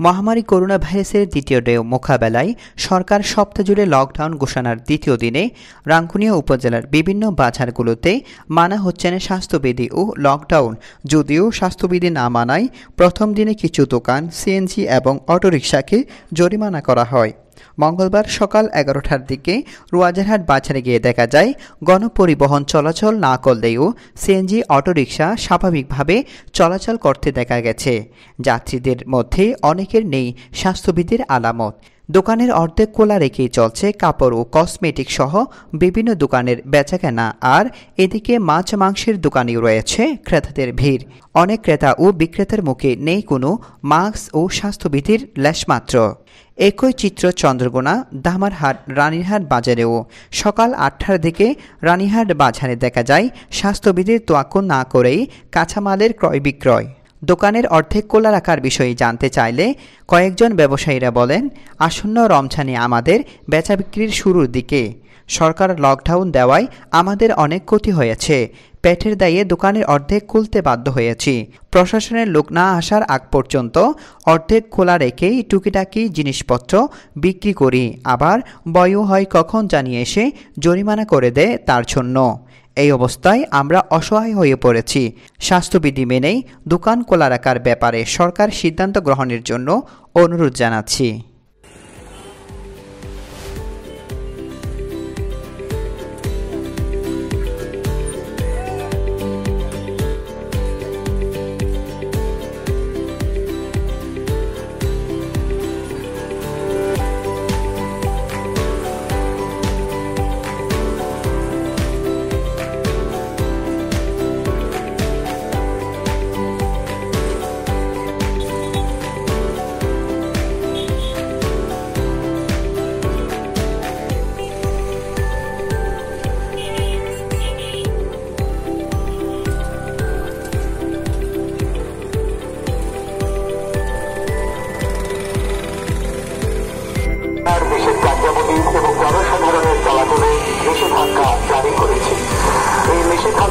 মহামারী করোনা ভাইরাসের দ্বিতীয় ঢেউ মোকাবেলায় সরকার সপ্তাহ জুড়ে লকডাউন ঘোষণার দ্বিতীয় দিনে রাঙ্কুনিয়া উপজেলার বিভিন্ন বাজারগুলোতে মানা হচ্ছে না স্বাস্থ্যবিধি ও লকডাউন। যদিও স্বাস্থ্যবিধি না মানায় প্রথম দিনে কিছু দোকান, সিএনজি এবং অটোরিকশাকে জরিমানা করা হয়। মঙ্গলবার সকাল এগারোটার দিকে রোয়াজারহাট বাজারে গিয়ে দেখা যায়, গণপরিবহন চলাচল না করলেও সিএনজি, অটোরিকশা স্বাভাবিকভাবে চলাচল করতে দেখা গেছে। যাত্রীদের মধ্যে অনেকের নেই স্বাস্থ্যবিধির আলামত। দোকানের অর্ধেক খোলা রেখেই চলছে কাপড় ও কসমেটিক সহ বিভিন্ন দোকানের বেচাকেনা আর এদিকে মাছ মাংসের দোকানেও রয়েছে ক্রেতাদের ভিড়। অনেক ক্রেতা ও বিক্রেতার মুখে নেই কোনো মাস্ক ও স্বাস্থ্যবিধির লেশমাত্র। একই চিত্র চন্দ্রগোনা দামারহাট, রানীরহাট বাজারেও। সকাল আটটার দিকে রানীহাট বাজারে দেখা যায়, স্বাস্থ্যবিধির তোয়াক্ক না করেই কাঁচামালের ক্রয় বিক্রয়। দোকানের অর্ধেক কোলা রাখার বিষয়ে জানতে চাইলে কয়েকজন ব্যবসায়ীরা বলেন, আসন্ন রমছানি আমাদের বেচা বিক্রির শুরুর দিকে। সরকার লকডাউন দেওয়ায় আমাদের অনেক ক্ষতি হয়েছে। পেটের দায়ে দোকানের অর্ধেক খুলতে বাধ্য হয়েছি। প্রশাসনের লোক না আসার আগ পর্যন্ত অর্ধেক খোলা রেখেই টুকিটাকি জিনিসপত্র বিক্রি করি। আবার বয়ও হয় কখন জানিয়ে এসে জরিমানা করে দেয় তার জন্য। এই অবস্থায় আমরা অসহায় হয়ে পড়েছি। স্বাস্থ্যবিধি মেনেই দোকান খোলা রাখার ব্যাপারে সরকার সিদ্ধান্ত গ্রহণের জন্য অনুরোধ জানাচ্ছি।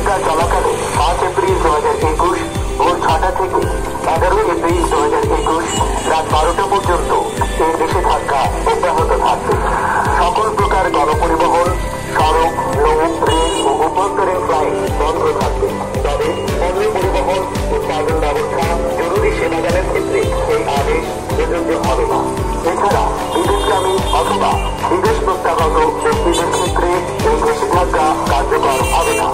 নিষেধাজ্ঞা চলাকালে পাঁচ এপ্রিল দু হাজার একুশ ভোর ছটা থেকে এগারো এপ্রিল দু হাজার একুশ রাত বারোটা পর্যন্ত এই নিষেধাজ্ঞা অব্যাহত থাকবে। সকল প্রকার গণপরিবহন, সড়ক, নৌ, রেল ও অভ্যন্তরীণ ফ্লাইট বন্ধ থাকবে। তবে পণ্য পরিবহন উৎপাদন ব্যবস্থা জরুরি সেবাদানের ক্ষেত্রে এই আদেশ প্রযোজ্য হবে না। এছাড়া বিদেশগামী অথবা বিদেশ প্রত্যাগত ব্যক্তিদের ক্ষেত্রে এই নিষেধাজ্ঞা কার্যকর হবে না।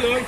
trabalhou, hein?